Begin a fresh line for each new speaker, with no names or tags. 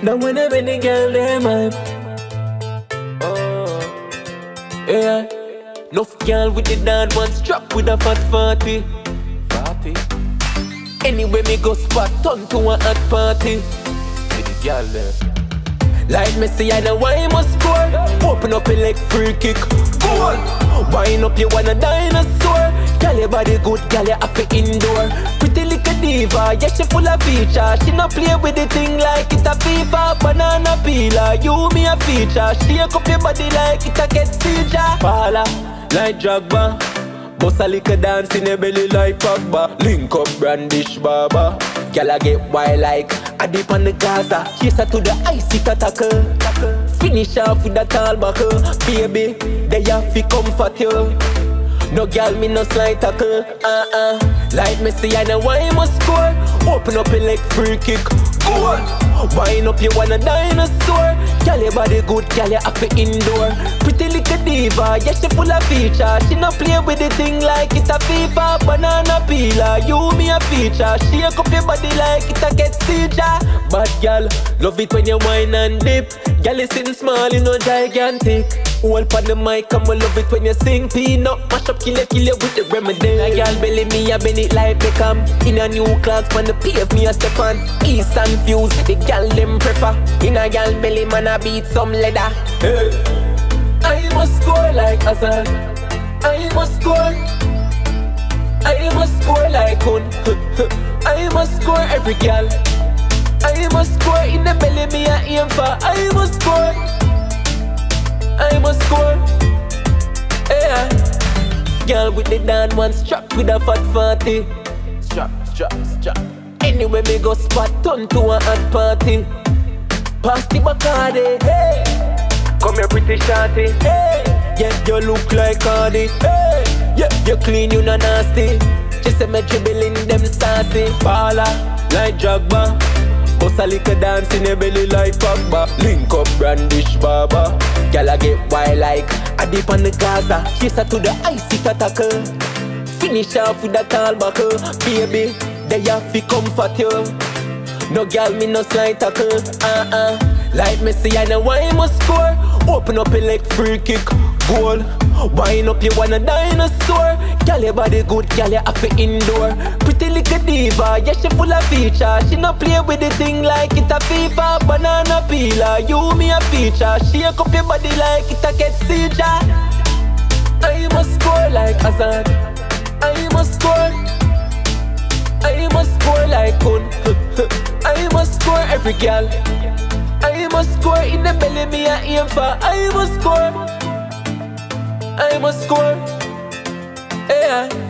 I'm in the girl, them hype. Oh, yeah. Enough girl with the dan one strap with a fat 40. 40. Anyway, me go spot turn to a hot party. See the girl there. Like Messi, I know why he must score. Open up your leg, free kick, goal. Wind up, you wanna dinosaur. Girl, your body good, girl, you to indoor. Pretty little diva, yeah, she full of feature. She no play with the thing like it a FIFA. Banana peeler, you me a feature. Shake up your body like it a get seizure. Pala, like Drogba. Bust a little dance in your belly like Pogba Link up brandish baba Girl I get wild like a dip on the Gaza Chase her to the icy attacker Finish off with a tall buckle. Baby, they have to comfort you. No girl, me no slide tackle, uh-uh. Like Messi, I know why he must score Open up your leg, free kick, goal Wind up, you wanna dinosaur Girl, your body good, girl, you have to indoor Pretty little diva, yeah, she full of feature. She no play with the thing like it a FIFA. Banana peeler, ah, you me a feature. Shake up your body like it a get seizure. Bad girl, love it when you wine and dip. Girl, you small, you know gigantic Hold on the mic, I'ma love it when you sing. Peanut, mash up, kill it, kill it with the remedy. A girl belly me, I bend it like Beckham In a new class, man, the pave me a step on. East and Fuze, the girl them prefer. In a girl belly, man, I beat some leather. Hey. I must score like Hazard I must score I must score like Kun I must score every girl I must score in the belly, me a aim for. I must score I must score. Yeah. Girl with the dan one strap with a fat 40. Strap, strap, strap. Anyway, me go spot turn to a hot party. Pass the Bacardi. Hey. Come here, pretty shorty. Hey. Yeah, you look like Cardi. Hey. Yeah, you clean, you not nasty. She say me dribbling them sassy. Baller, like Drogba. Bust a little dance in your belly like Pogba Link up brandish baba Girl I get wild like a dip on the Gaza. Chase her to the it attacker Finish off with a tall buckle. Baby, they have to comfort you. No girl me no slide tackle Uh-uh. Like Messi I know why must score. Open up your leg free kick Goal. Wind up you wanna dinosaur. Girl your body good, girl you have to indoor diva, yeah she full of feature. She no play with the thing like it a FIFA Banana peeler, you me a feature. Shake up your body like it a get seizure. I must score like Hazard. I must score. I must score like Kun. I must score every girl. I must score in the belly, me a aim for. I must score. I must score. Yeah.